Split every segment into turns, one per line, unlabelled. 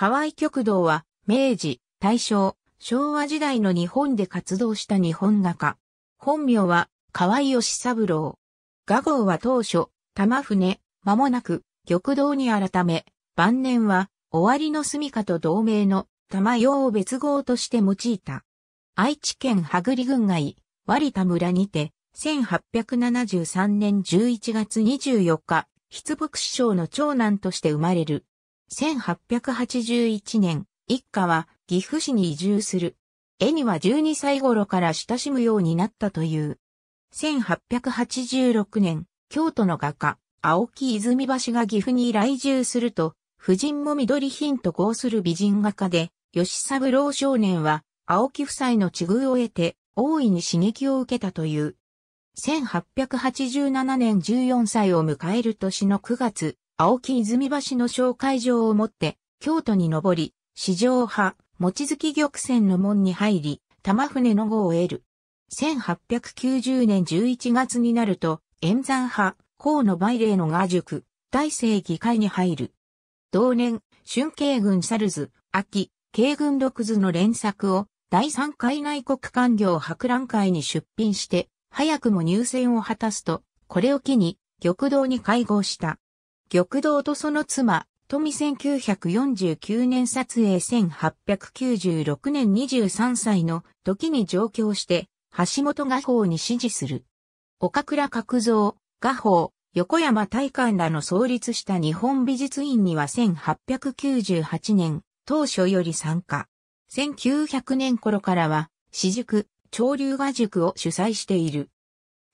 河合極道は、明治、大正、昭和時代の日本で活動した日本画家。本名は、河合義三郎。画号は当初、玉船、間もなく、玉道に改め、晩年は、終わりの住処と同名の玉用を別号として用いた。愛知県羽栗郡外、割田村にて、1873年11月24日、筆牧師匠の長男として生まれる。1881年、一家は岐阜市に移住する。絵には12歳頃から親しむようになったという。1886年、京都の画家、青木泉橋が岐阜に来住すると、婦人も緑品と号する美人画家で、吉三郎少年は、青木夫妻の地遇を得て、大いに刺激を受けたという。1887年14歳を迎える年の9月、青木泉橋の紹介状を持って、京都に登り、市場派、望月玉泉の門に入り、玉船の号を得る。1890年11月になると、円山派、河野梅霊の画塾、大聖議会に入る。同年、春慶軍猿図、秋、慶軍六図の連作を第三回内国官業博覧会に出品して、早くも入選を果たすと、これを機に、玉堂に会合した。玉堂とその妻、富1949年撮影1896年23歳の時に上京して、橋本画法に指示する。岡倉角蔵、画法、横山大観らの創立した日本美術院には1898年、当初より参加。1900年頃からは、私塾、潮流画塾を主催している。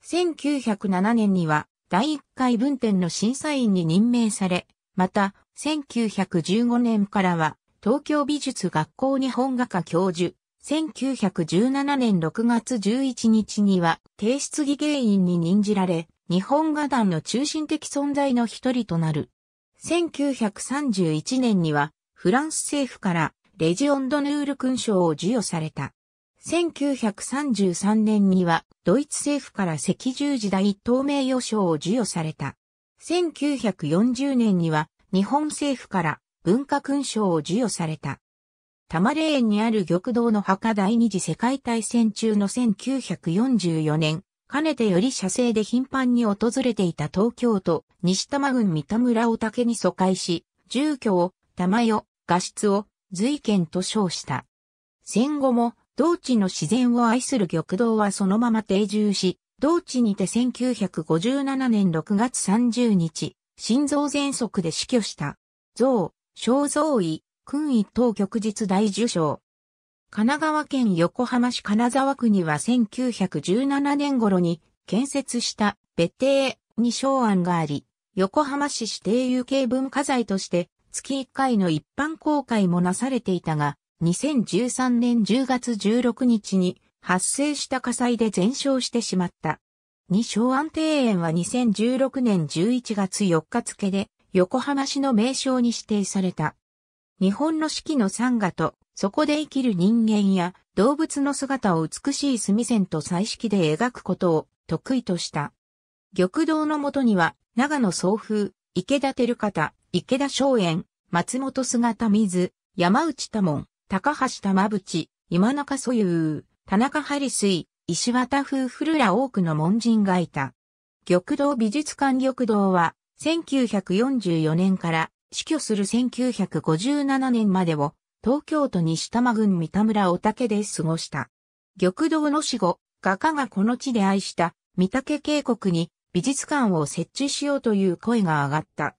1907年には、第1回文典の審査員に任命され、また、1915年からは、東京美術学校日本画科教授、1917年6月11日には、提出議芸員に任じられ、日本画壇の中心的存在の一人となる。1931年には、フランス政府からレジオンドヌール勲章を授与された。1933年には、ドイツ政府から赤十字大一等名誉賞を授与された。1940年には、日本政府から文化勲章を授与された。玉霊園にある玉堂の墓第二次世界大戦中の1944年、かねてより射精で頻繁に訪れていた東京都西玉郡三田村を竹に疎開し、住居を玉代、画室を随権と称した。戦後も同地の自然を愛する玉堂はそのまま定住し、同地にて1957年6月30日、心臓喘息で死去した。像、小像位、君一等旭日大受賞。神奈川県横浜市金沢区には1917年頃に建設した別邸に昭案があり、横浜市指定有形文化財として月1回の一般公開もなされていたが、2013年10月16日に発生した火災で全焼してしまった。二昭安庭園は2016年11月4日付で横浜市の名称に指定された。日本の四季の山河とそこで生きる人間や動物の姿を美しい墨線と彩色で描くことを得意とした。玉堂のもとには長野総風、池田照方、池田松園、松本姿水、山内多門、高橋玉淵、今中蘇遊、田中春水、石渡夫婦ら多くの門人がいた。玉堂美術館玉堂は、1944年から死去する1957年までを、東京都西多摩郡三田村お竹で過ごした。玉堂の死後、画家がこの地で愛した三竹渓谷に美術館を設置しようという声が上がった。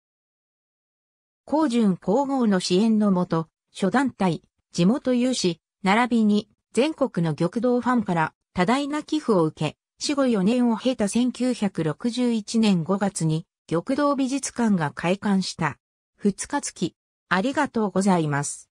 高順皇后の支援のもと、諸団体、地元有志、並びに全国の玉堂ファンから多大な寄付を受け、死後4年を経た1961年5月に玉堂美術館が開館した。二日月、ありがとうございます。